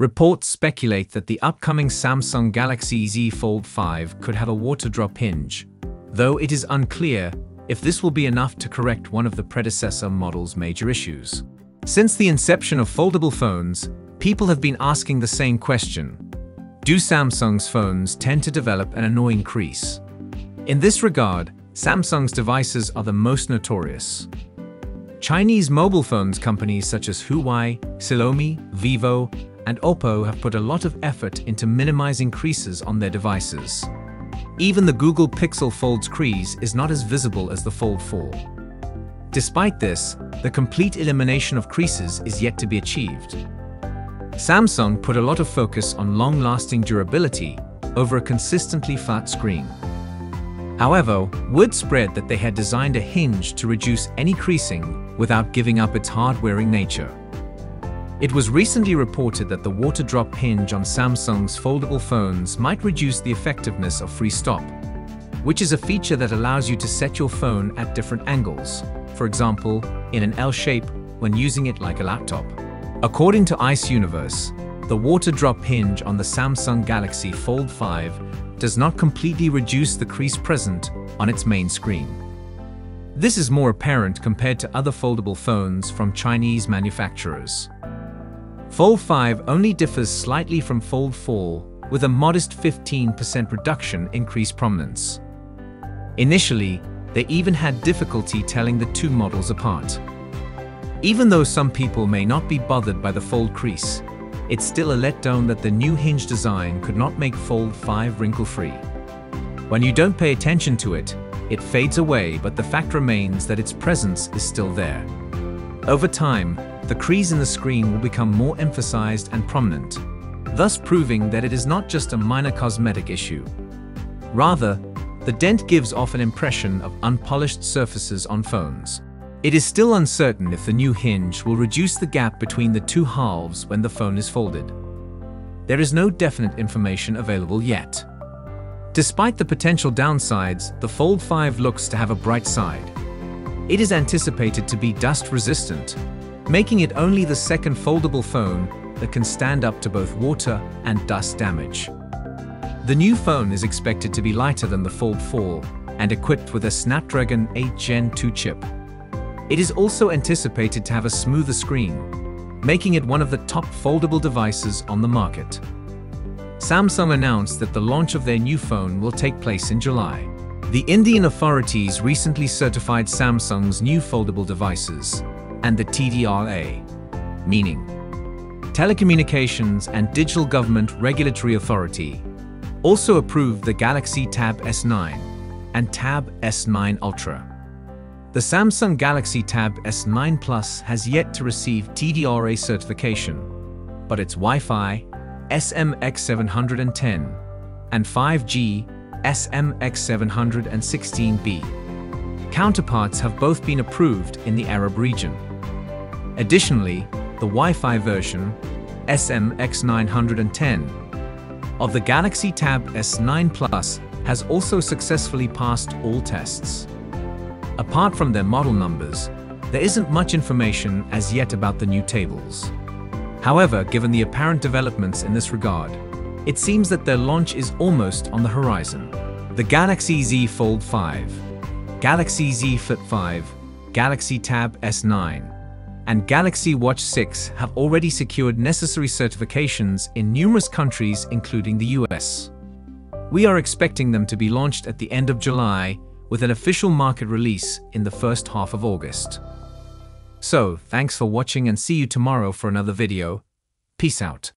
Reports speculate that the upcoming Samsung Galaxy Z Fold 5 could have a water drop hinge, though it is unclear if this will be enough to correct one of the predecessor model's major issues. Since the inception of foldable phones, people have been asking the same question. Do Samsung's phones tend to develop an annoying crease? In this regard, Samsung's devices are the most notorious. Chinese mobile phones companies such as Huawei, Xiaomi, Vivo, and Oppo have put a lot of effort into minimizing creases on their devices. Even the Google Pixel Fold's crease is not as visible as the Fold 4. Despite this, the complete elimination of creases is yet to be achieved. Samsung put a lot of focus on long-lasting durability over a consistently flat screen. However, word spread that they had designed a hinge to reduce any creasing without giving up its hard-wearing nature. It was recently reported that the water drop hinge on Samsung's foldable phones might reduce the effectiveness of Free Stop, which is a feature that allows you to set your phone at different angles, for example, in an L shape when using it like a laptop. According to Ice Universe, the water drop hinge on the Samsung Galaxy Fold 5 does not completely reduce the crease present on its main screen. This is more apparent compared to other foldable phones from Chinese manufacturers. Fold 5 only differs slightly from Fold 4 with a modest 15% reduction in crease prominence. Initially, they even had difficulty telling the two models apart. Even though some people may not be bothered by the fold crease, it's still a letdown that the new hinge design could not make Fold 5 wrinkle-free. When you don't pay attention to it, it fades away but the fact remains that its presence is still there. Over time, the crease in the screen will become more emphasized and prominent, thus proving that it is not just a minor cosmetic issue. Rather, the dent gives off an impression of unpolished surfaces on phones. It is still uncertain if the new hinge will reduce the gap between the two halves when the phone is folded. There is no definite information available yet. Despite the potential downsides, the Fold 5 looks to have a bright side. It is anticipated to be dust resistant, making it only the second foldable phone that can stand up to both water and dust damage. The new phone is expected to be lighter than the Fold 4 and equipped with a Snapdragon 8 Gen 2 chip. It is also anticipated to have a smoother screen, making it one of the top foldable devices on the market. Samsung announced that the launch of their new phone will take place in July. The Indian authorities recently certified Samsung's new foldable devices, and the TDRA, meaning Telecommunications and Digital Government Regulatory Authority, also approved the Galaxy Tab S9 and Tab S9 Ultra. The Samsung Galaxy Tab S9 Plus has yet to receive TDRA certification, but its Wi-Fi SMX710 and 5G SMX716B counterparts have both been approved in the Arab region. Additionally, the Wi-Fi version, SMX910, of the Galaxy Tab S9 Plus has also successfully passed all tests. Apart from their model numbers, there isn't much information as yet about the new tables. However, given the apparent developments in this regard, it seems that their launch is almost on the horizon. The Galaxy Z Fold 5, Galaxy Z Flip 5, Galaxy Tab S9, and Galaxy Watch 6 have already secured necessary certifications in numerous countries including the US. We are expecting them to be launched at the end of July with an official market release in the first half of August. So, thanks for watching and see you tomorrow for another video. Peace out.